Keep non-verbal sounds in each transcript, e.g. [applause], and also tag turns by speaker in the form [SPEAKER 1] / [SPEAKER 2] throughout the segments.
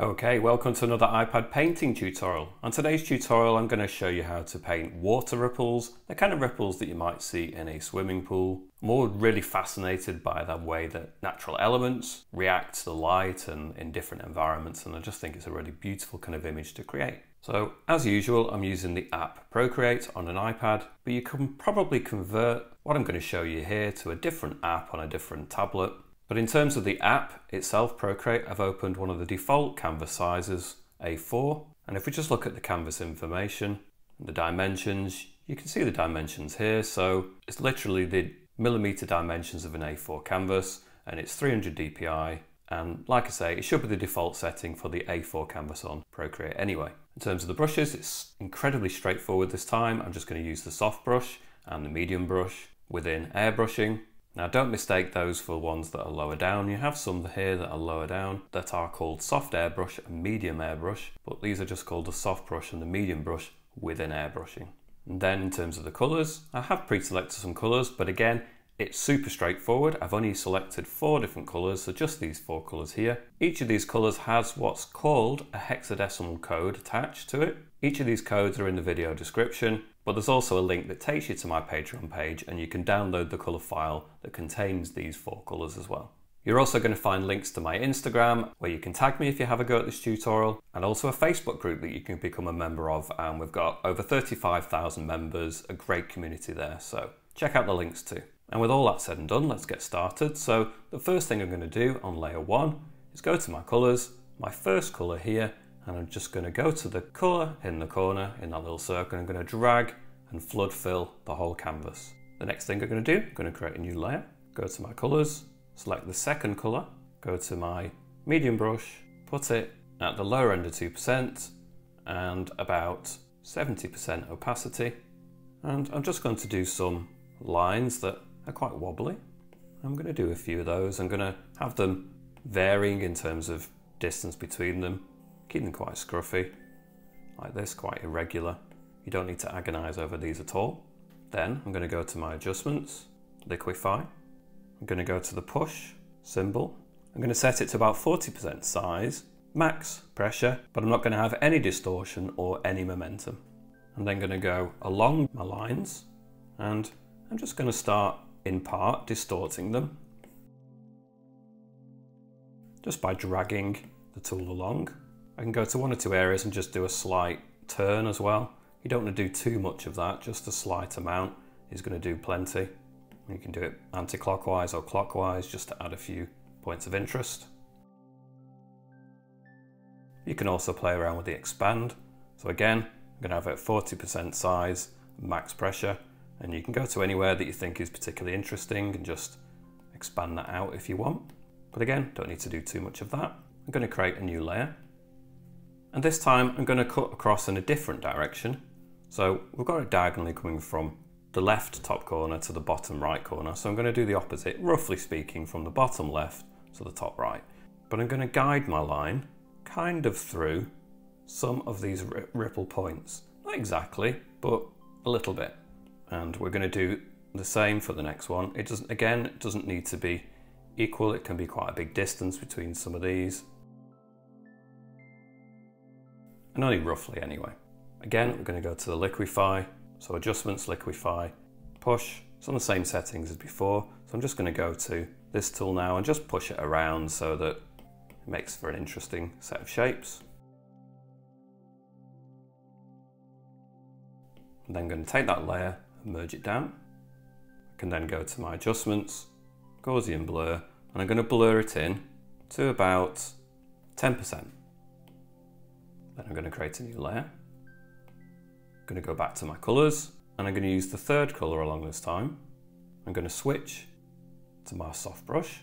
[SPEAKER 1] Okay, welcome to another iPad painting tutorial. On today's tutorial I'm going to show you how to paint water ripples, the kind of ripples that you might see in a swimming pool. I'm all really fascinated by the way that natural elements react to the light and in different environments and I just think it's a really beautiful kind of image to create. So as usual I'm using the app Procreate on an iPad but you can probably convert what I'm going to show you here to a different app on a different tablet but in terms of the app itself, Procreate, I've opened one of the default canvas sizes, A4. And if we just look at the canvas information, the dimensions, you can see the dimensions here. So it's literally the millimeter dimensions of an A4 canvas and it's 300 dpi. And like I say, it should be the default setting for the A4 canvas on Procreate anyway. In terms of the brushes, it's incredibly straightforward this time. I'm just going to use the soft brush and the medium brush within airbrushing. Now don't mistake those for ones that are lower down. You have some here that are lower down that are called soft airbrush and medium airbrush, but these are just called the soft brush and the medium brush within airbrushing. And then in terms of the colours, I have pre-selected some colours, but again, it's super straightforward. I've only selected four different colours, so just these four colours here. Each of these colours has what's called a hexadecimal code attached to it. Each of these codes are in the video description, but there's also a link that takes you to my Patreon page and you can download the colour file that contains these four colours as well. You're also going to find links to my Instagram where you can tag me if you have a go at this tutorial and also a Facebook group that you can become a member of and we've got over 35,000 members, a great community there so check out the links too. And with all that said and done, let's get started. So the first thing I'm going to do on layer one is go to my colours, my first colour here, and I'm just going to go to the colour in the corner in that little circle. I'm going to drag and flood fill the whole canvas. The next thing I'm going to do, I'm going to create a new layer, go to my colours, select the second colour, go to my medium brush, put it at the lower end of 2% and about 70% opacity. And I'm just going to do some lines that are quite wobbly. I'm going to do a few of those. I'm going to have them varying in terms of distance between them, keep them quite scruffy, like this, quite irregular. You don't need to agonize over these at all. Then I'm going to go to my adjustments, liquify. I'm going to go to the push symbol. I'm going to set it to about 40% size, max pressure, but I'm not going to have any distortion or any momentum. I'm then going to go along my lines and I'm just going to start in part distorting them just by dragging the tool along. I can go to one or two areas and just do a slight turn as well. You don't want to do too much of that, just a slight amount is going to do plenty. You can do it anti-clockwise or clockwise just to add a few points of interest. You can also play around with the expand. So again, I'm going to have it 40% size, max pressure, and you can go to anywhere that you think is particularly interesting and just expand that out if you want. But again, don't need to do too much of that. I'm going to create a new layer. And this time I'm going to cut across in a different direction. So we've got it diagonally coming from the left top corner to the bottom right corner. So I'm going to do the opposite, roughly speaking, from the bottom left to the top right. But I'm going to guide my line kind of through some of these ripple points. Not exactly, but a little bit and we're going to do the same for the next one. It doesn't, again, it doesn't need to be equal. It can be quite a big distance between some of these. And only roughly anyway. Again, we're going to go to the liquify. So adjustments, liquify, push. It's on the same settings as before. So I'm just going to go to this tool now and just push it around so that it makes for an interesting set of shapes. I'm then going to take that layer and merge it down. I can then go to my adjustments, Gaussian blur, and I'm going to blur it in to about 10%. Then I'm going to create a new layer. I'm going to go back to my colours, and I'm going to use the third colour along this time. I'm going to switch to my soft brush.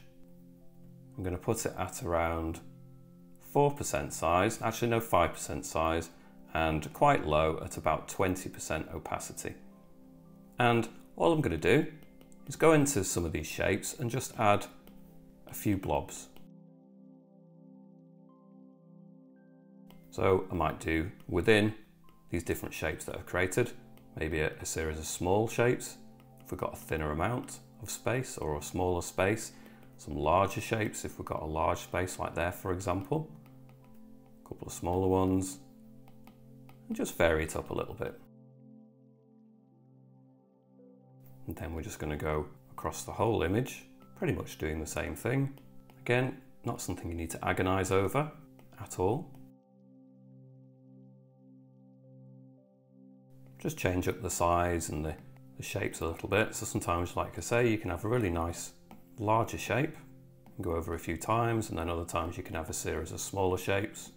[SPEAKER 1] I'm going to put it at around 4% size, actually no 5% size, and quite low at about 20% opacity. And all I'm going to do is go into some of these shapes and just add a few blobs. So I might do within these different shapes that I've created, maybe a, a series of small shapes, if we've got a thinner amount of space or a smaller space, some larger shapes if we've got a large space like there for example. A couple of smaller ones, and just vary it up a little bit. And then we're just going to go across the whole image, pretty much doing the same thing. Again, not something you need to agonize over at all. Just change up the size and the, the shapes a little bit. So sometimes, like I say, you can have a really nice larger shape go over a few times and then other times you can have a series of smaller shapes.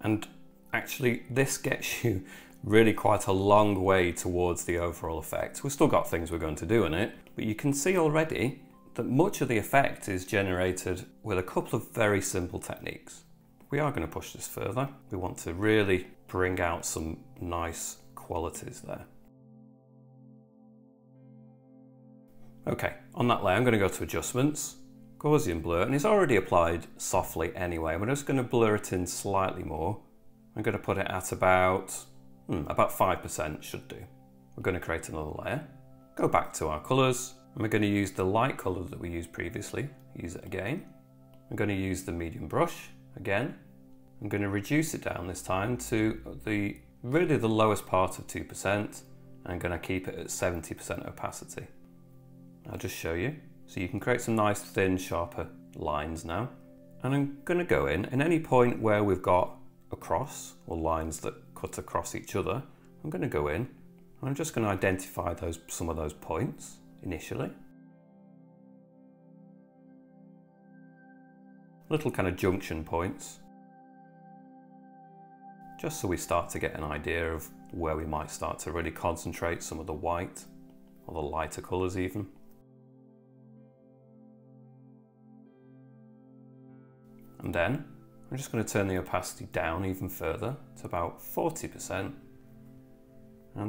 [SPEAKER 1] And actually this gets [laughs] you really quite a long way towards the overall effect. We've still got things we're going to do in it, but you can see already that much of the effect is generated with a couple of very simple techniques. We are going to push this further. We want to really bring out some nice qualities there. Okay, on that layer I'm going to go to adjustments, Gaussian blur, and it's already applied softly anyway. We're just going to blur it in slightly more. I'm going to put it at about, hmm, about 5% should do. We're going to create another layer. Go back to our colours, and we're going to use the light colour that we used previously. Use it again. I'm going to use the medium brush again. I'm going to reduce it down this time to the really the lowest part of 2%. And I'm going to keep it at 70% opacity. I'll just show you. So you can create some nice thin, sharper lines now. And I'm going to go in, in any point where we've got a cross or lines that cut across each other, I'm going to go in and I'm just going to identify those some of those points initially. Little kind of junction points. Just so we start to get an idea of where we might start to really concentrate some of the white or the lighter colours even. And then I'm just going to turn the opacity down even further to about 40%. And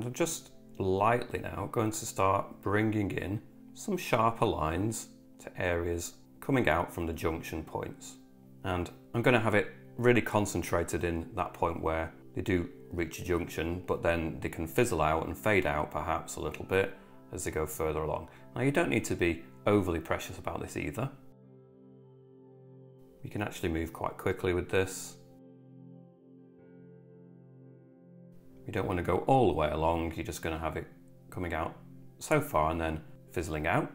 [SPEAKER 1] I'm just lightly now going to start bringing in some sharper lines to areas coming out from the junction points. And I'm going to have it really concentrated in that point where they do reach a junction, but then they can fizzle out and fade out perhaps a little bit as they go further along. Now you don't need to be overly precious about this either. You can actually move quite quickly with this. You don't want to go all the way along, you're just going to have it coming out so far and then fizzling out.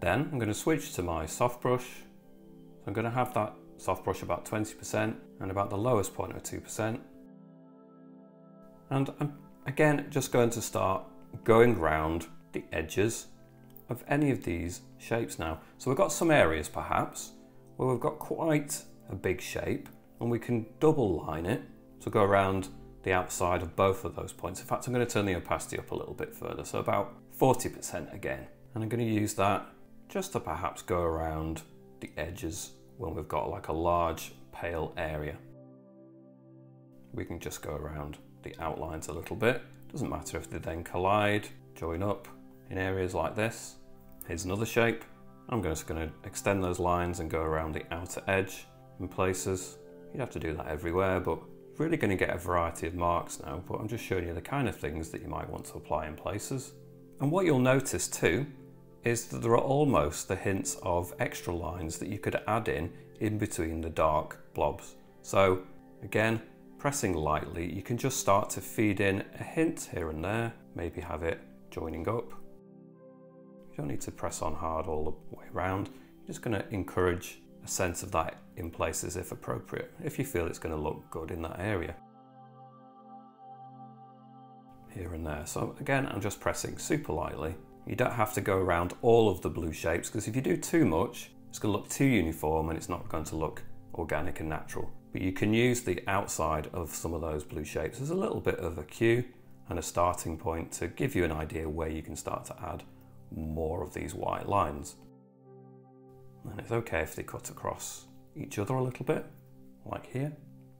[SPEAKER 1] Then I'm going to switch to my soft brush. I'm going to have that soft brush about 20% and about the lowest point of 2%. And I'm again just going to start going round the edges of any of these shapes now. So we've got some areas perhaps where we've got quite a big shape and we can double line it to go around the outside of both of those points. In fact, I'm going to turn the opacity up a little bit further, so about 40% again. And I'm going to use that just to perhaps go around the edges when we've got like a large pale area. We can just go around the outlines a little bit. Doesn't matter if they then collide, join up in areas like this. Here's another shape. I'm just going to extend those lines and go around the outer edge in places. You'd have to do that everywhere, but really going to get a variety of marks now, but I'm just showing you the kind of things that you might want to apply in places. And what you'll notice too is that there are almost the hints of extra lines that you could add in in between the dark blobs. So again, pressing lightly, you can just start to feed in a hint here and there, maybe have it joining up. You don't need to press on hard all the way around. You're just going to encourage a sense of that in places if appropriate, if you feel it's going to look good in that area. Here and there. So again, I'm just pressing super lightly. You don't have to go around all of the blue shapes because if you do too much, it's going to look too uniform and it's not going to look organic and natural. But you can use the outside of some of those blue shapes as a little bit of a cue and a starting point to give you an idea where you can start to add more of these white lines. And it's okay if they cut across each other a little bit, like here.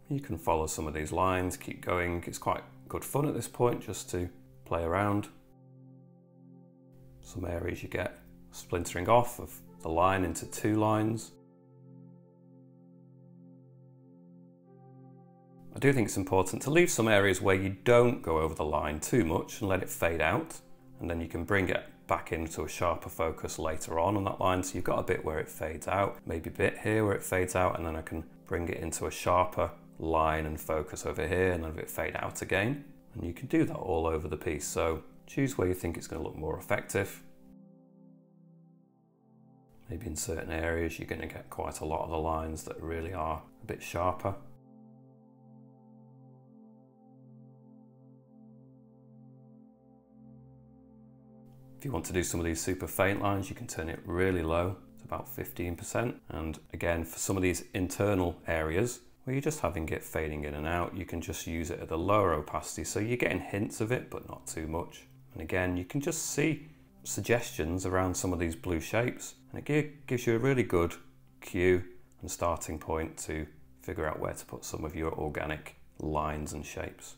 [SPEAKER 1] You can follow some of these lines, keep going. It's quite good fun at this point just to play around. Some areas you get splintering off of the line into two lines. I do think it's important to leave some areas where you don't go over the line too much and let it fade out and then you can bring it back into a sharper focus later on on that line. So you've got a bit where it fades out maybe a bit here where it fades out and then I can bring it into a sharper line and focus over here and then it fade out again. And you can do that all over the piece. So choose where you think it's going to look more effective. Maybe in certain areas you're going to get quite a lot of the lines that really are a bit sharper If you want to do some of these super faint lines, you can turn it really low to about 15%. And again, for some of these internal areas, where you're just having it fading in and out, you can just use it at the lower opacity. So you're getting hints of it, but not too much. And again, you can just see suggestions around some of these blue shapes. And it gives you a really good cue and starting point to figure out where to put some of your organic lines and shapes.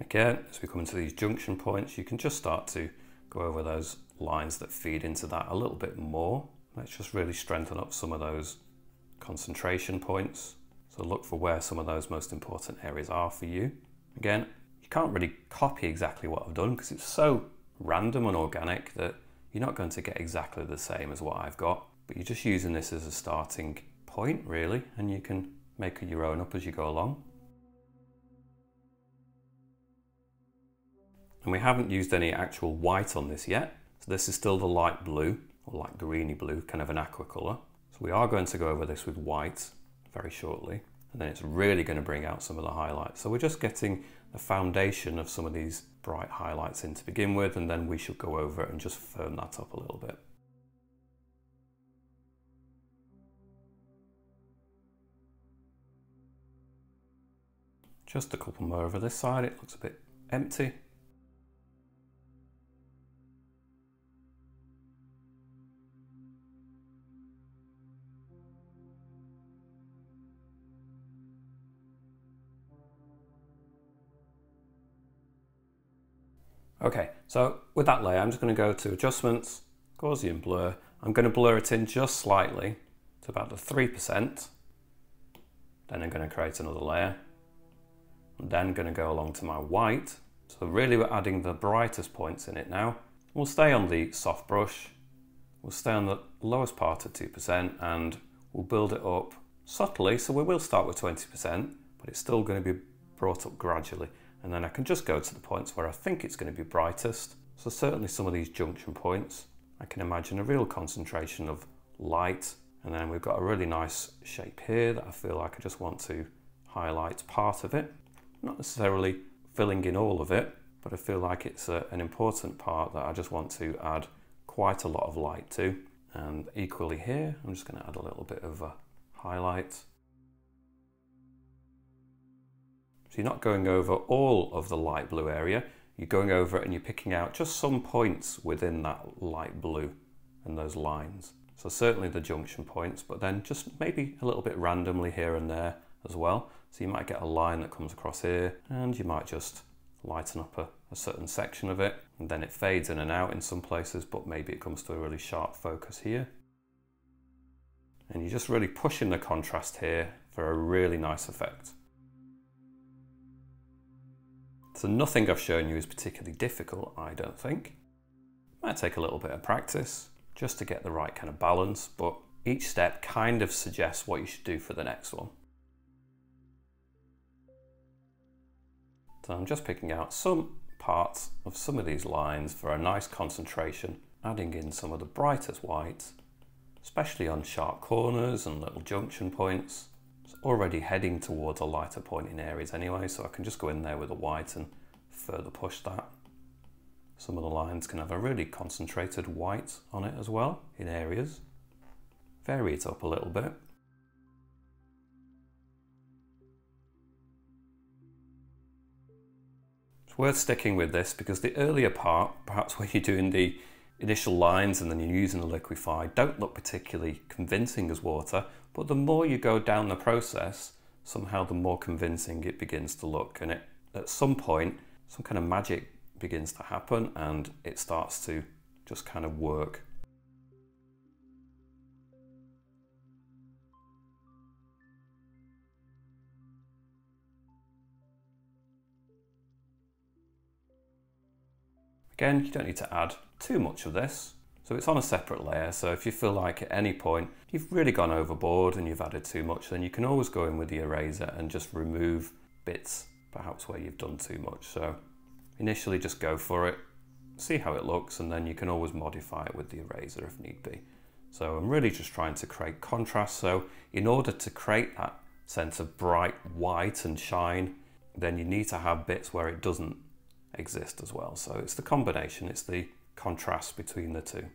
[SPEAKER 1] Again, as we come into these junction points, you can just start to go over those lines that feed into that a little bit more. Let's just really strengthen up some of those concentration points. So look for where some of those most important areas are for you. Again, you can't really copy exactly what I've done because it's so random and organic that you're not going to get exactly the same as what I've got. But you're just using this as a starting point really, and you can make your own up as you go along. And we haven't used any actual white on this yet. So this is still the light blue or light greeny blue, kind of an aqua colour. So we are going to go over this with white very shortly. And then it's really going to bring out some of the highlights. So we're just getting the foundation of some of these bright highlights in to begin with, and then we should go over and just firm that up a little bit. Just a couple more over this side, it looks a bit empty. Okay, so with that layer, I'm just going to go to Adjustments, Gaussian Blur. I'm going to blur it in just slightly to about the 3%. Then I'm going to create another layer. I'm then going to go along to my white. So really we're adding the brightest points in it now. We'll stay on the soft brush. We'll stay on the lowest part at 2% and we'll build it up subtly. So we will start with 20%, but it's still going to be brought up gradually and then I can just go to the points where I think it's going to be brightest. So certainly some of these junction points, I can imagine a real concentration of light and then we've got a really nice shape here that I feel like I just want to highlight part of it. Not necessarily filling in all of it, but I feel like it's a, an important part that I just want to add quite a lot of light to. And equally here, I'm just going to add a little bit of a highlight you're not going over all of the light blue area, you're going over it and you're picking out just some points within that light blue and those lines. So certainly the junction points, but then just maybe a little bit randomly here and there as well. So you might get a line that comes across here and you might just lighten up a, a certain section of it and then it fades in and out in some places, but maybe it comes to a really sharp focus here. And you're just really pushing the contrast here for a really nice effect. So nothing I've shown you is particularly difficult, I don't think. Might take a little bit of practice just to get the right kind of balance, but each step kind of suggests what you should do for the next one. So I'm just picking out some parts of some of these lines for a nice concentration, adding in some of the brightest whites, especially on sharp corners and little junction points already heading towards a lighter point in areas anyway, so I can just go in there with a white and further push that. Some of the lines can have a really concentrated white on it as well in areas. Vary it up a little bit. It's worth sticking with this because the earlier part, perhaps when you're doing the initial lines and then you're using the liquify don't look particularly convincing as water, but the more you go down the process, somehow the more convincing it begins to look. And it, at some point, some kind of magic begins to happen and it starts to just kind of work. Again, you don't need to add too much of this. So it's on a separate layer. So if you feel like at any point you've really gone overboard and you've added too much, then you can always go in with the eraser and just remove bits, perhaps where you've done too much. So initially just go for it, see how it looks, and then you can always modify it with the eraser if need be. So I'm really just trying to create contrast. So in order to create that sense of bright white and shine, then you need to have bits where it doesn't exist as well. So it's the combination, it's the contrast between the two.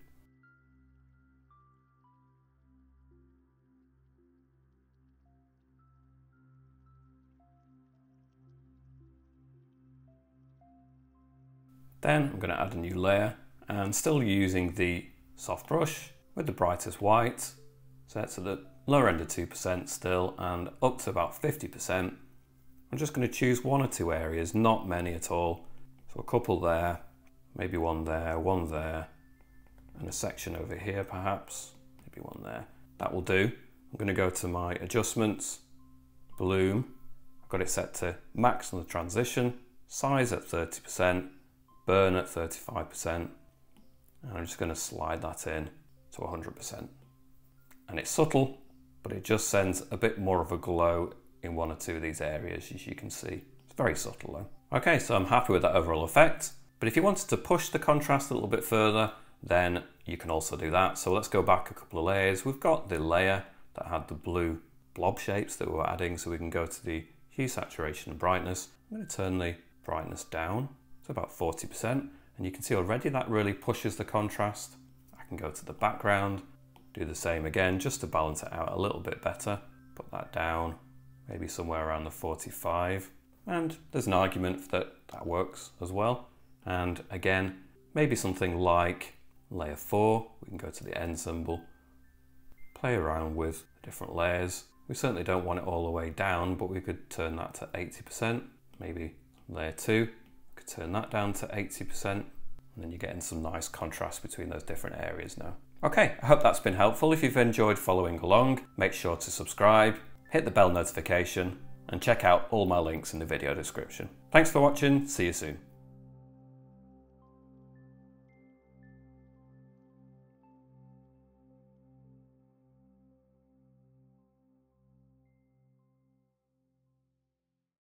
[SPEAKER 1] Then I'm going to add a new layer and still using the soft brush with the brightest white, set to the lower end of 2% still and up to about 50%. I'm just going to choose one or two areas, not many at all, so a couple there, maybe one there, one there, and a section over here perhaps, maybe one there. That will do. I'm going to go to my adjustments, bloom, I've got it set to max on the transition, size at 30%, burn at 35%, and I'm just going to slide that in to 100%. And it's subtle, but it just sends a bit more of a glow in one or two of these areas, as you can see. It's very subtle though. Okay, so I'm happy with that overall effect. But if you wanted to push the contrast a little bit further, then you can also do that. So let's go back a couple of layers. We've got the layer that had the blue blob shapes that we were adding. So we can go to the hue, saturation and brightness. I'm going to turn the brightness down to about 40%. And you can see already that really pushes the contrast. I can go to the background, do the same again, just to balance it out a little bit better. Put that down, maybe somewhere around the 45. And there's an argument that that works as well. And again, maybe something like layer 4, we can go to the N symbol, play around with different layers. We certainly don't want it all the way down, but we could turn that to 80%. Maybe layer 2, could turn that down to 80%, and then you're getting some nice contrast between those different areas now. Okay, I hope that's been helpful. If you've enjoyed following along, make sure to subscribe, hit the bell notification, and check out all my links in the video description. Thanks for watching, see you soon.